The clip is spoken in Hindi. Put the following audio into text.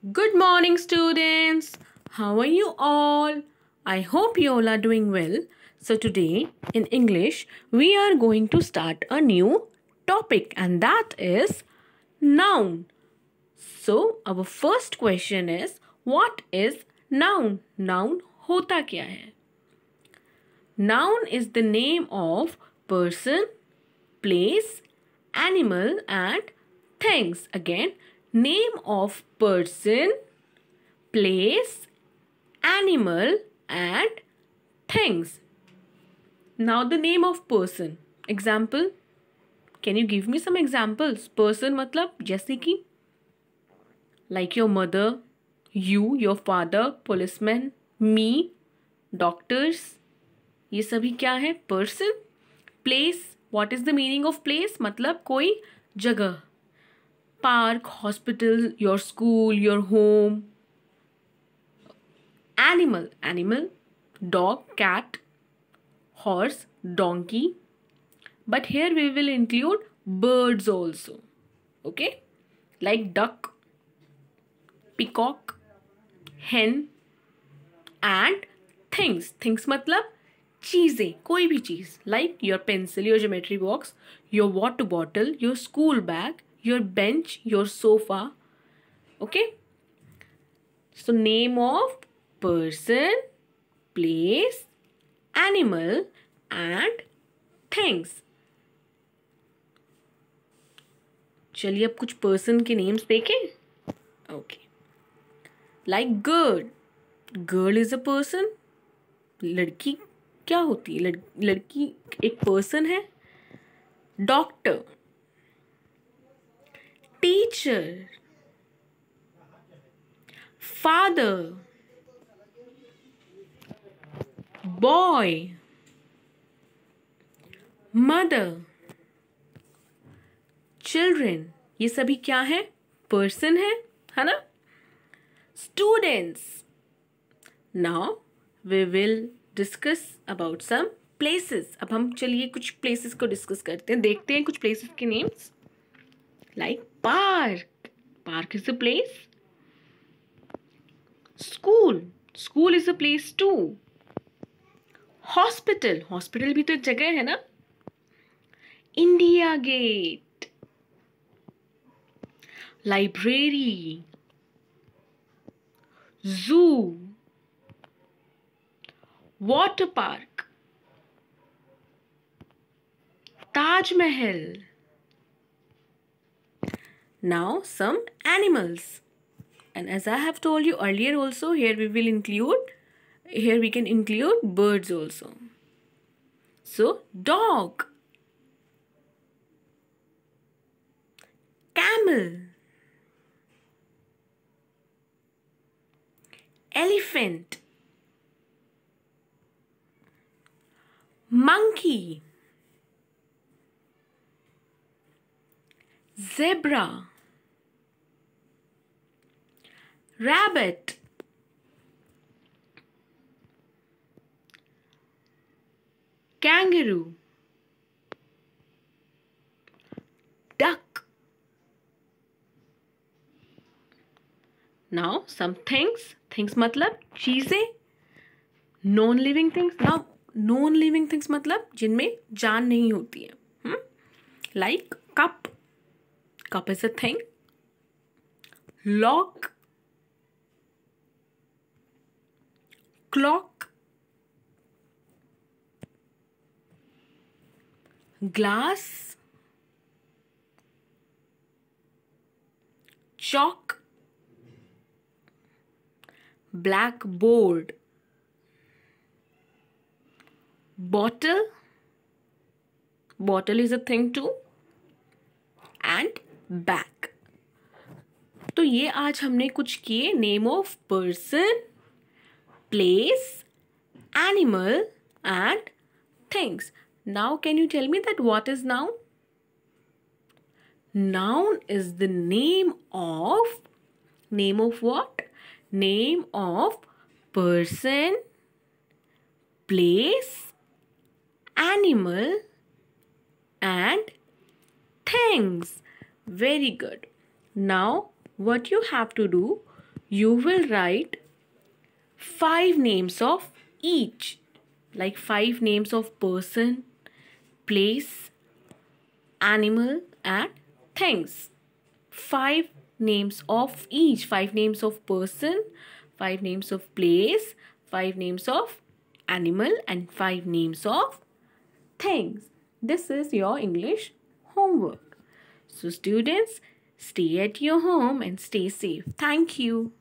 Good morning, students. How are you all? I hope you all are doing well. So, today in English, we are going to start a new topic, and that is noun. So, our first question is What is noun? Noun hota kya hai? Noun is the name of person, place, animal, and things. Again, name of person, place, animal, and things. Now, the name of person. Example. Can you give me some examples? Person मतलब जैसे कि like your mother, you, your father, policeman, me, doctors. ये सभी क्या है person place what is the meaning of place मतलब कोई जगह park hospital your school your home animal animal dog cat horse donkey but here we will include birds also okay like duck peacock hen and things things मतलब चीज़ें कोई भी चीज़ like your pencil your geometry box your water bottle your school bag your bench your sofa okay so name of person place animal and things चलिए अब कुछ पर्सन के नेम्स देखें। Okay like girl girl is a person लड़की क्या होती है? लड़, लड़की एक पर्सन है। Doctor teacher father boy mother children ये सभी क्या है? पर्सन है है ना? Students now we will discuss about some places अब हम चलिए कुछ प्लेसेस को डिस्कस करते हैं, देखते हैं कुछ प्लेसेस के names like park. Park is a place school. School is a place to hospital. Hospital भी तो एक जगह है ना? India gate. Library. Zoo. Water park. Taj Mahal. Now some animals. And as i have told you earlier also here we will include here we can include birds also. So dog. Camel. Elephant. Monkey. Zebra rabbit. Kangaroo. Duck. Now, some things. Things मतलब चीज़ें non living things now non living things मतलब जिनमें जान नहीं होती है like cup cup is a thing lock clock glass chalk blackboard bottle bottle is a thing too and bag तो ये आज हमने कुछ किए name of person place, animal, and things. Now, can you tell me that what is noun? Noun is the name of name of what? Name of person, place, animal, and things. Very good. Now, what you have to do? you will write five names of each, like five names of person, place, animal, and things. Five names of each, five names of person, five names of place, five names of animal, and five names of things. This is your English homework. So, students, stay at your home and stay safe. Thank you.